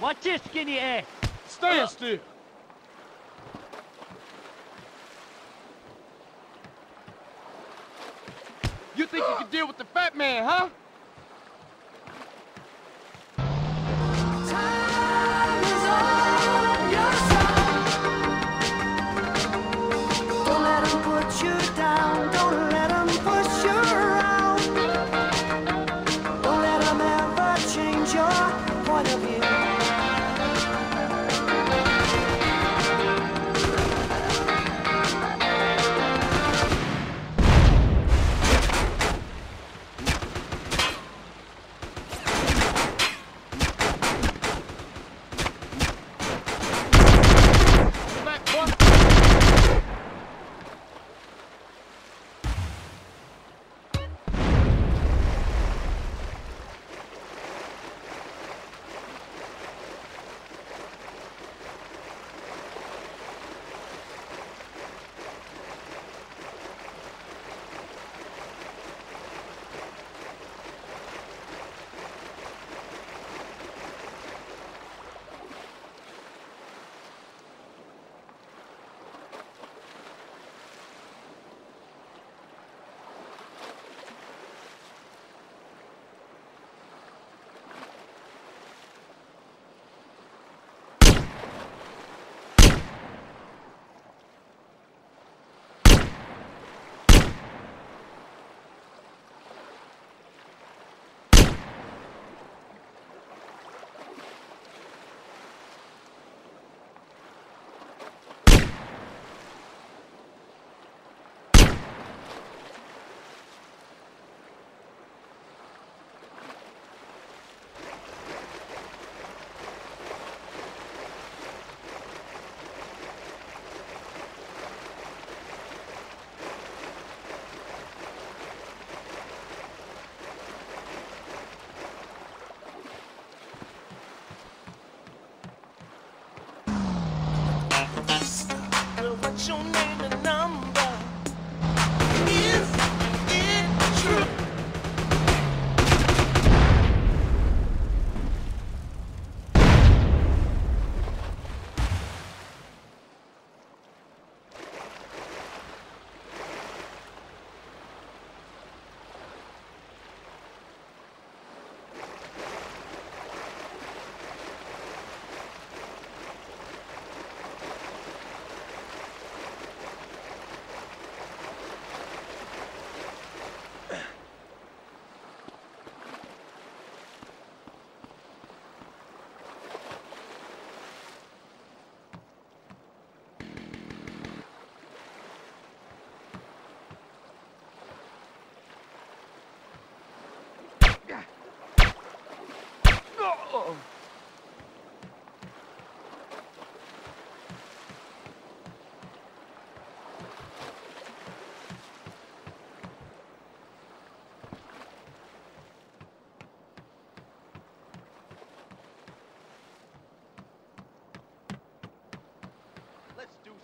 Watch your skinny ass. Stand still. You think you can deal with the fat man, huh?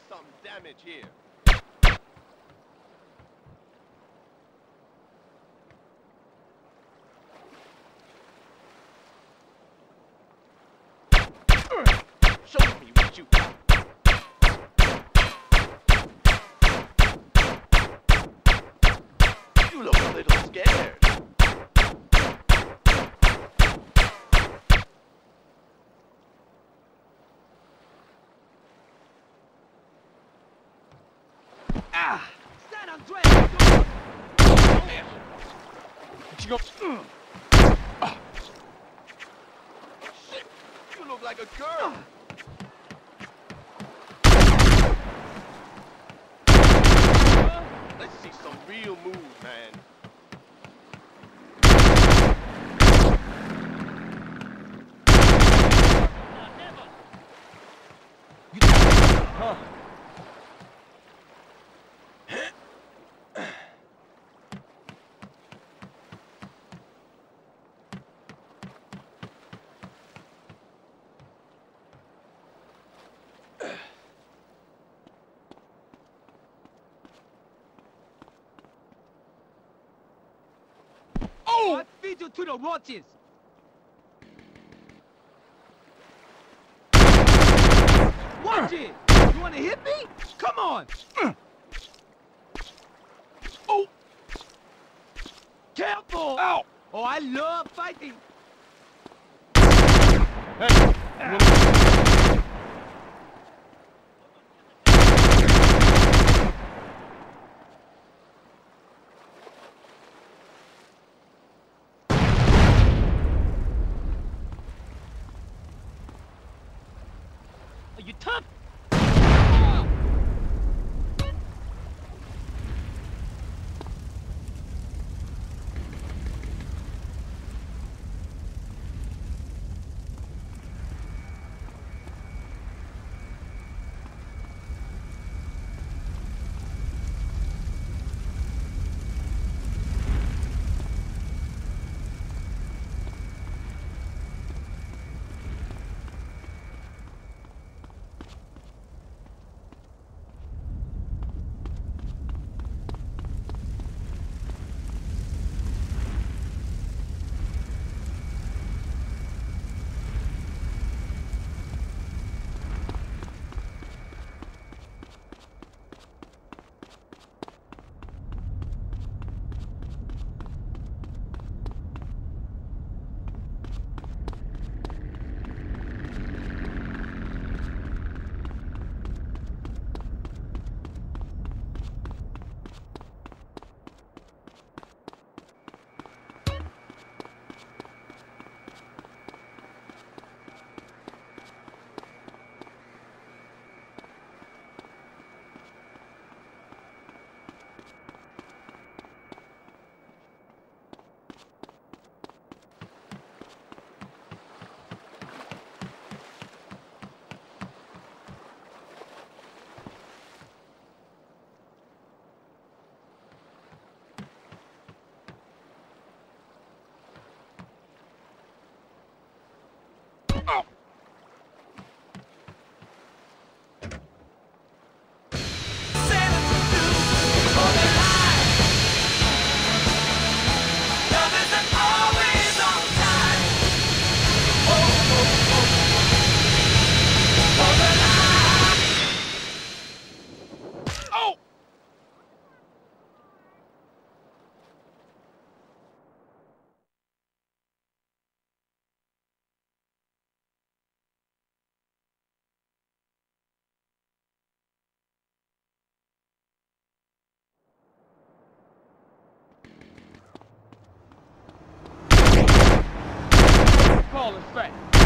Some damage here. Show me what you got. You look a little scared. Stand on Dre. What you. Shit, you look like a girl. Let's see some real moves, man. you to the watches. Watch it! You wanna hit me? Come on! Oh! Careful! Ow! Oh, I love fighting! Hey! Oh! Call it fat.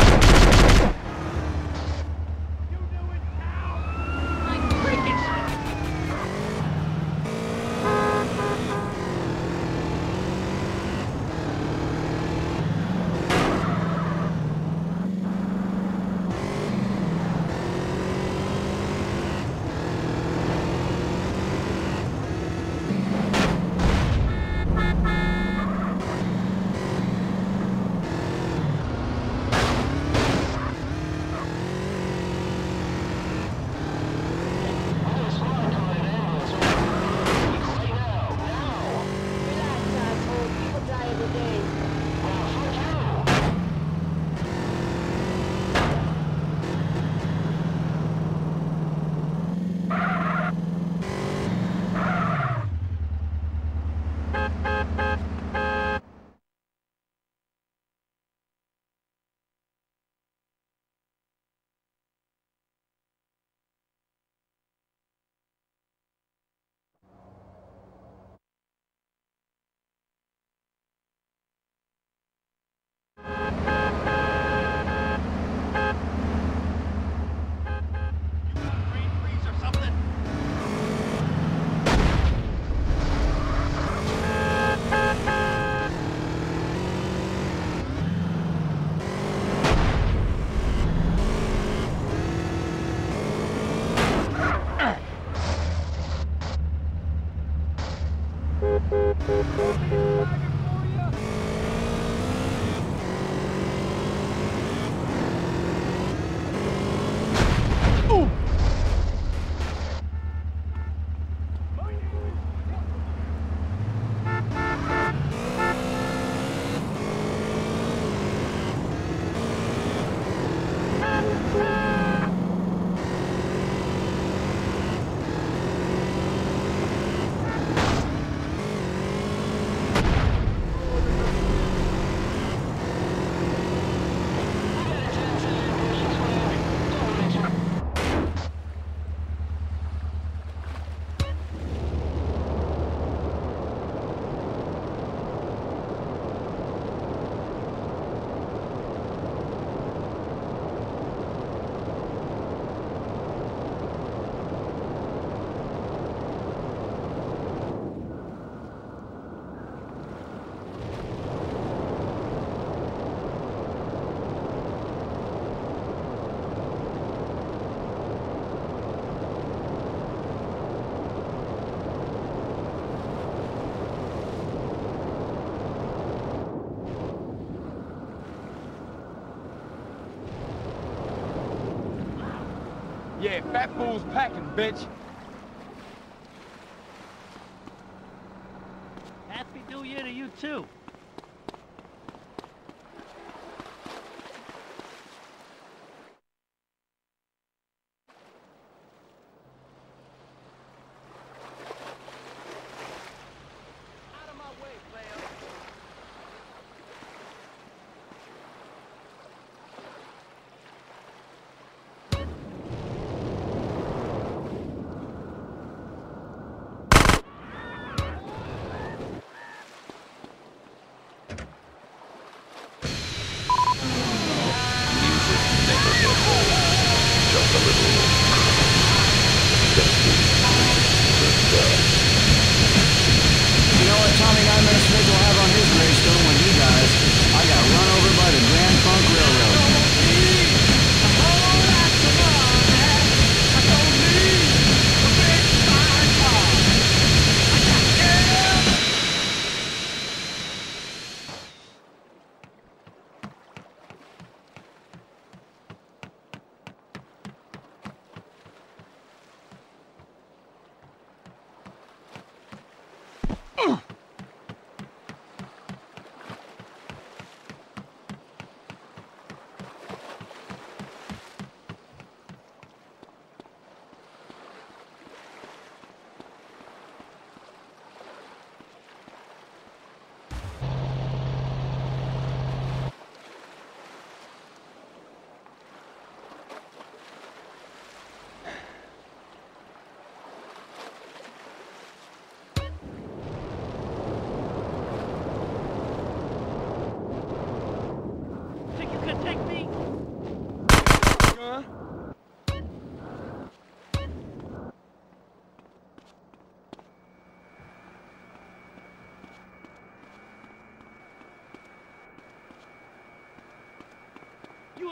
Fool's packing, bitch. Happy New Year to you too.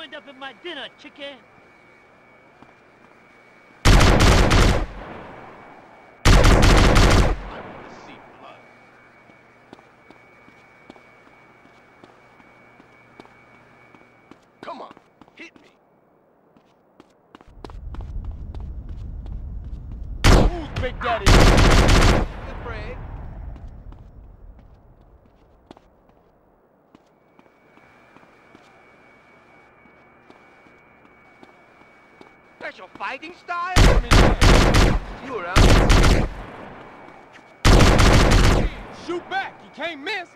End up in my dinner, chicken. To see blood. Come on, hit me. Who's Big Daddy? Good break. Fighting style? Come in here. You around? Shoot back. You can't miss.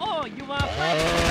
Oh, you want to fight?